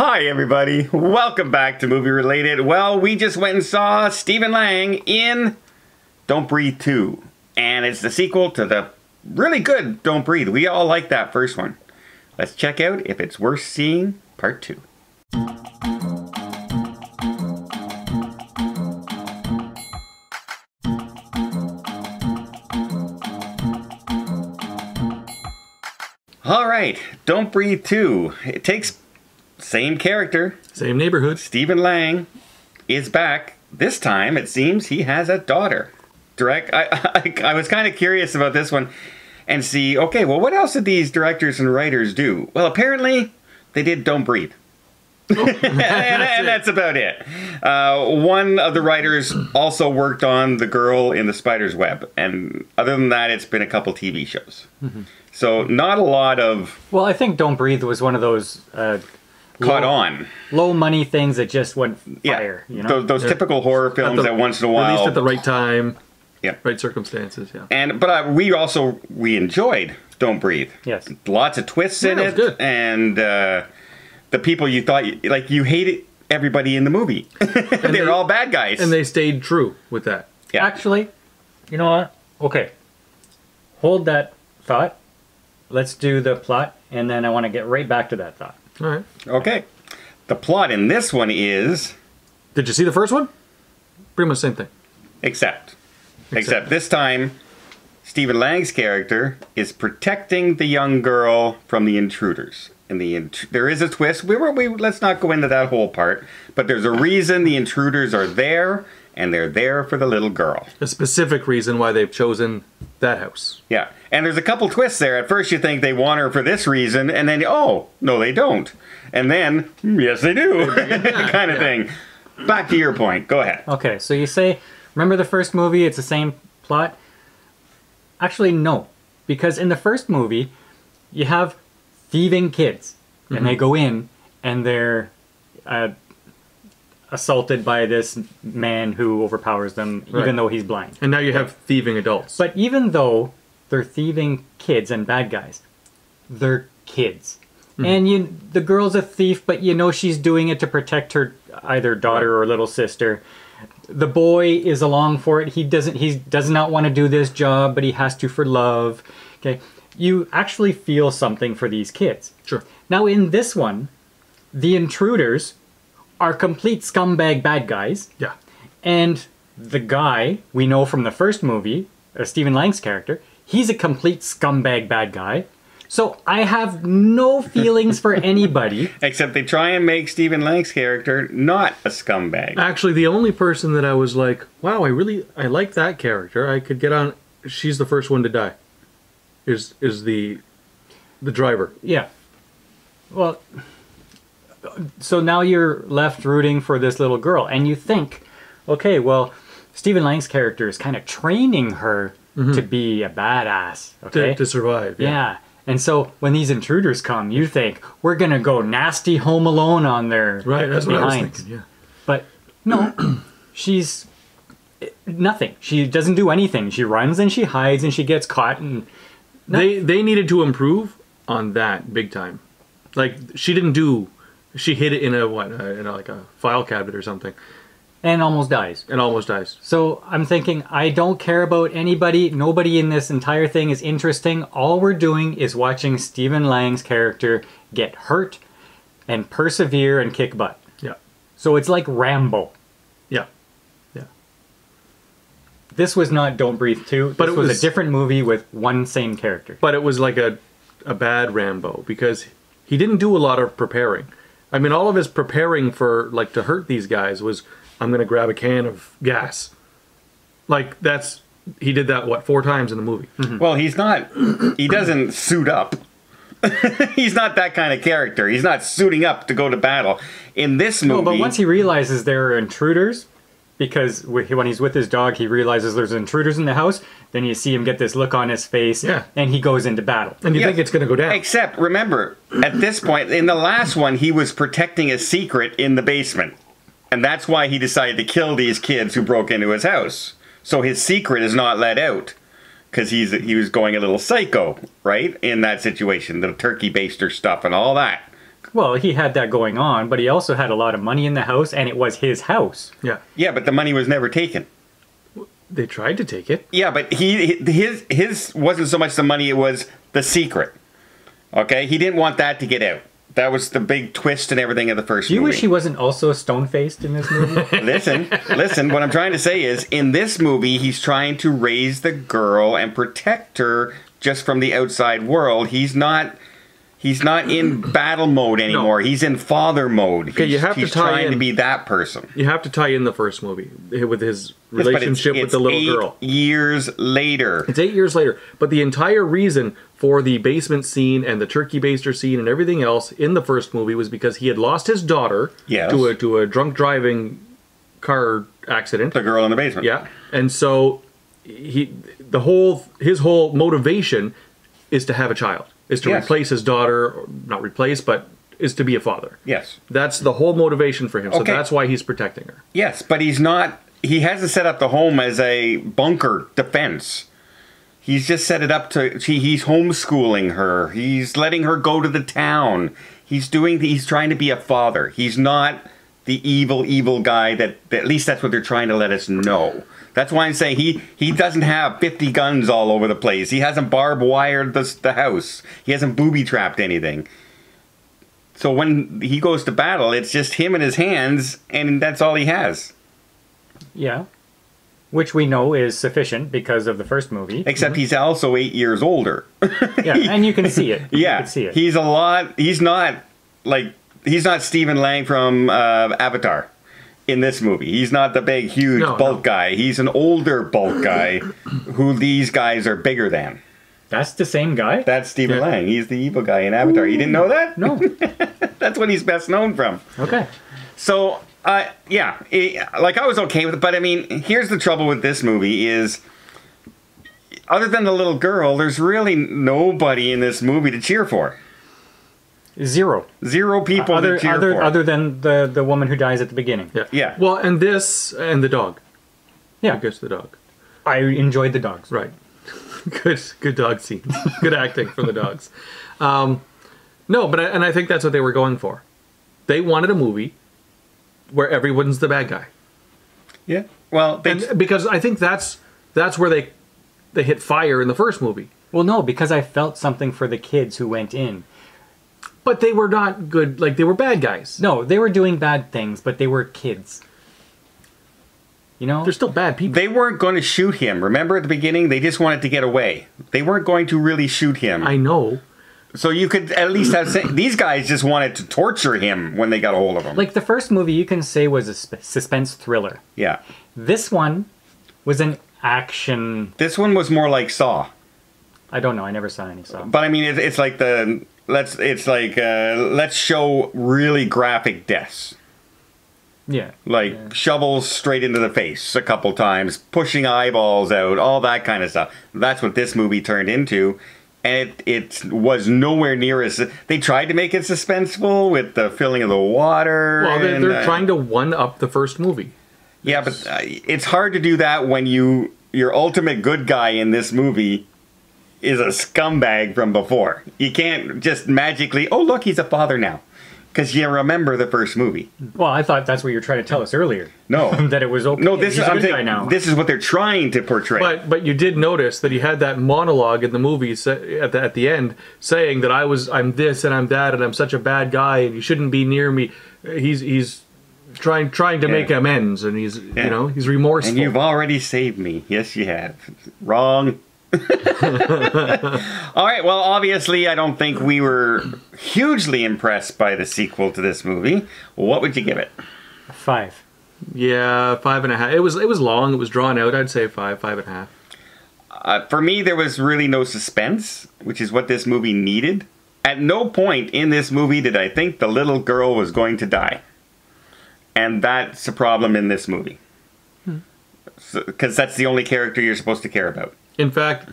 Hi, everybody. Welcome back to Movie Related. Well, we just went and saw Stephen Lang in Don't Breathe 2. And it's the sequel to the really good Don't Breathe. We all like that first one. Let's check out if it's worth seeing part 2. All right, Don't Breathe 2. It takes same character, Same neighborhood. Stephen Lang is back. This time, it seems he has a daughter. Direct. I I, I was kind of curious about this one, and see. Okay, well, what else did these directors and writers do? Well, apparently, they did Don't Breathe. and, and that's about it. Uh, one of the writers also worked on The Girl in the Spider's Web, and other than that, it's been a couple TV shows. So not a lot of Well, I think Don't Breathe was one of those uh, caught low, on. low money things that just went Yeah, fire. You know, those, those Yeah. typical horror films the- that once in a while. Released at the right time, yeah, right circumstances. Yeah. and but uh, we also we enjoyed Don't Breathe. yes. Lots of twists in Yeah, it it, was good. and uh, the people you thought you- like you hated everybody in the movie. They're they- all bad guys. And they stayed true with that. yeah. Actually, you know what? Okay, hold that thought. Let's do the plot, and then I want to get right back to that thought. All right. okay. The plot in this one is Did you see the first one? Pretty much the same thing. except except this time Stephen Lang's character is protecting the young girl from the intruders. And the int- there is a twist. We were we let's not go into that whole part, but there's a reason the intruders are there and they're there for the little girl. A specific reason why they've chosen that house. Yeah. And there's a couple twists there. At first you think they want her for this reason and then oh, no they don't. And then "Hmm, yes they do. kind of thing. Back to your point. Go ahead. Okay, so you say, remember the first movie? It's the same plot. Actually, no, because in the first movie, you have thieving kids, and they go in and they're uh, assaulted by this man who overpowers them, Right. even though he's blind. And now you have thieving adults. But even though they're thieving kids and bad guys, they're kids. Mm-hmm. And you the girl's a thief, but you know she's doing it to protect her either daughter or little sister. The boy is along for it. He doesn't he does not want to do this job, but he has to for love. Okay. You actually feel something for these kids. sure. Now in this one, the intruders are complete scumbag bad guys. Yeah. And the guy we know from the first movie, uh, Stephen Lang's character, he's a complete scumbag bad guy. So I have no feelings for anybody. Except they try and make Stephen Lang's character not a scumbag. Actually, the only person that I was like, wow, I really, I like that character. I could get on. She's the first one to die. Is is the the driver? Yeah. Well, so now you're left rooting for this little girl, and you think, okay, well, Stephen Lang's character is kind of training her mm-hmm. to be a badass. to, Okay. to survive. Yeah. And so when these intruders come, you think we're gonna go nasty Home Alone on their Right. That's what I was thinking. Yeah. But no, she's eh, nothing. She doesn't do anything. She runs and she hides and she gets caught and They they needed to improve on that big time. Like she didn't do. She hid it in a what? Uh, in a, like a file cabinet or something, and almost dies. and almost dies. So I'm thinking I don't care about anybody. Nobody in this entire thing is interesting. All we're doing is watching Stephen Lang's character get hurt and persevere and kick butt. Yeah. So it's like Rambo. Yeah. Yeah. This was not Don't Breathe 2. This But it was, was- a different movie with one same character. But it was like a a bad Rambo because he didn't do a lot of preparing. I mean, all of his preparing for like to hurt these guys was I'm gonna grab a can of gas. Like that's he did that what four times in the movie. Mm-hmm. Well, he's not. He doesn't suit up. he's not that kind of character. He's not suiting up to go to battle. In this movie, No, but once he realizes there are intruders, because when he's with his dog, he realizes there's intruders in the house. Then you see him get this look on his face, Yeah. and he goes into battle. And you Yeah. think it's gonna go down. Except, remember, at this point, in the last one, he was protecting a secret in the basement. And that's why he decided to kill these kids who broke into his house. So his secret is not let out. Because he's he was going a little psycho, right? In that situation. The turkey baster stuff and all that. Well, he had that going on, but he also had a lot of money in the house, and it was his house. Yeah. Yeah, but the money was never taken. They tried to take it. Yeah, but he his his wasn't so much the money; it was the secret. Okay, he didn't want that to get out. That was the big twist and everything of the first Do you movie. wish he wasn't also stone faced in this movie? listen, listen. What I'm trying to say is, in this movie, he's trying to raise the girl and protect her just from the outside world. He's not. He's not in battle mode anymore. He's in father mode. Okay, he's, you have to tie trying to be that person. You have to tie in the first movie eh, with his Yes, but it's- relationship with the little eight girl. Years later, It's eight years later, but the entire reason for the basement scene and the turkey baster scene and everything else in the first movie was because he had lost his daughter Yes. to a to a drunk driving car accident. the girl in the basement. Yeah, and so he the whole his whole motivation is to have a child, is to Yes. replace his daughter, not replace, but is to be a father. Yes. That's the whole motivation for him. So that's why he's protecting her. Yes, but he's not. He hasn't set up the home as a bunker defense. He's just set it up to. He, he's homeschooling her. He's letting her go to the town. He's doing. He's trying to be a father. He's not the evil, evil guy that. At least that's what they're trying to let us know. That's why I'm saying he he doesn't have 50 guns all over the place. He hasn't barbed wired the the house. He hasn't booby trapped anything. So when he goes to battle, it's just him and his hands, and that's all he has. yeah. Which we know is sufficient because of the first movie. Except mm-hmm. he's also eight years older. Yeah, and you can see it. Yeah, see it. he's a lot. He's not like he's not Stephen Lang from uh, Avatar in this movie. He's not the big, huge No, bulk no. guy. He's an older bulk guy who these guys are bigger than. That's the same guy? That's Stephen Yeah. Lang. He's the evil guy in Avatar. You didn't know that? No. That's what he's best known from. Okay. So, uh, yeah, it, like I was okay with it, but I mean, here's the trouble with this movie is, other than the little girl, there's really nobody in this movie to cheer for. Zero. Zero people other to cheer other for. other than the the woman who dies at the beginning. Yeah. Yeah. Well, and this and the dog. I Yeah. guess the dog. I enjoyed the dogs. Right. good good dog scenes. good acting from the dogs. Um, no, but I, and I think that's what they were going for. They wanted a movie where everyone's the bad guy. yeah. Well, they, And because I think that's that's where they they hit fire in the first movie. Well, no, because I felt something for the kids who went in. But they were not good like they were bad guys. No, they were doing bad things, but they were kids. You know? They're still bad people. they weren't going to shoot him. Remember at the beginning, they just wanted to get away. They weren't going to really shoot him. I know. so you could at least have say, these guys just wanted to torture him when they got a hold of him. like the first movie you can say was a sp- suspense thriller. yeah. This one was an action. This one was more like Saw. I don't know. I never saw any Saw. But I mean, it's, it's like the let's. It's like uh, let's show really graphic deaths, Yeah. like Yeah. shovels straight into the face a couple times, pushing eyeballs out, all that kind of stuff. That's what this movie turned into, and it it was nowhere near as they tried to make it suspenseful with the filling of the water. Well, they're, and, they're uh, trying to one up the first movie. Yeah, but uh, it's hard to do that when you your ultimate good guy in this movie is a scumbag from before. You can't just magically, oh look, he's a father now, because you remember the first movie. Well, I thought that's what you were trying to tell us earlier. No, that it was okay. no, this is I'm saying now. this is what they're trying to portray. But but you did notice that he had that monologue in the movie at the, at the end saying that I was I'm this and I'm that and I'm such a bad guy and you shouldn't be near me. He's he's trying trying to Yeah. make amends and he's Yeah. you know he's remorseful. and you've already saved me. Yes, you have. Wrong. All right. Well, obviously, I don't think we were hugely impressed by the sequel to this movie. What would you give it? Five. yeah, five and a half. It was it was long. It was drawn out. I'd say five, five and a half. Uh, for me, there was really no suspense, which is what this movie needed. At no point in this movie did I think the little girl was going to die. And that's a problem in this movie. Because that's the only character you're supposed to care about. In fact,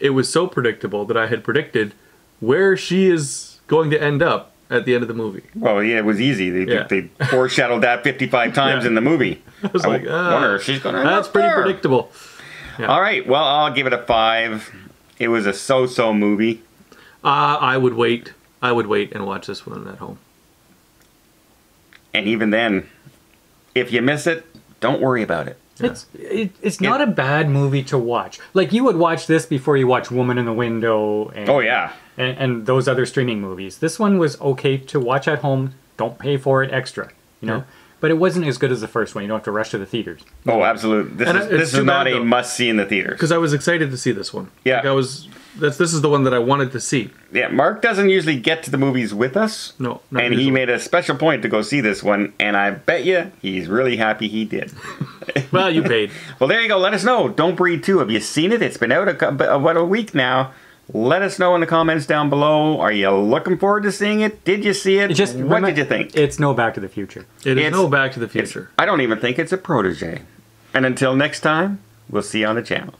it was so predictable that I had predicted where she is going to end up at the end of the movie. Well, yeah, it was easy. They, Yeah. they foreshadowed that 55 times Yeah. in the movie. I was like, w- ah, wonder if she's going to that's pretty predictable. All right, well, I'll give it a five. It was a so so movie. Uh, I would wait I would wait and watch this one at home. And even then, if you miss it, don't worry about it. It's it, it's not a bad movie to watch. Like you would watch this before you watch Woman in the Window. And, Oh yeah, and, and those other streaming movies. This one was okay to watch at home. Don't pay for it extra, you know. Yeah. But it wasn't as good as the first one. You don't have to rush to the theaters. oh absolutely. This And is this is not bad, a must see in the theaters. Because I was excited to see this one. Yeah. Like I was. That's this is the one that I wanted to see. Yeah, Mark doesn't usually get to the movies with us. No, and he made a special point to go see this one, and I bet you he's really happy he did. Well, you paid. well, there you go. Let us know. Don't Breathe 2. Have you seen it? It's been out a, cou- about uh, a week now. Let us know in the comments down below. Are you looking forward to seeing it? Did you see it? It just what remem- did you think? It's no Back to the Future. It is It's- no Back to the Future. I don't even think it's a protege. And until next time, we'll see you on the channel.